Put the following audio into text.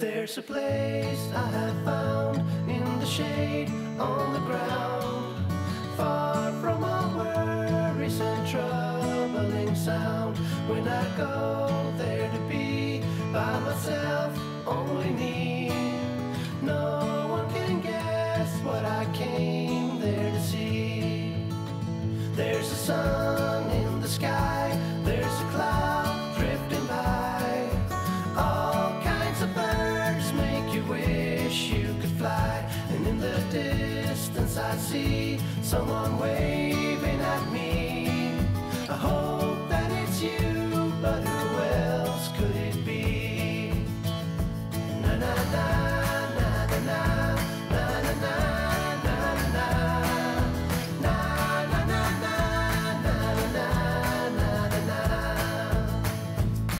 There's a place I have found in the shade on the ground, far from all worries and troubling sound. When I go there to be by myself, only me. No one can guess what I came there to see. There's a sun in the sky, there's a cloud the distance, I see. Someone waving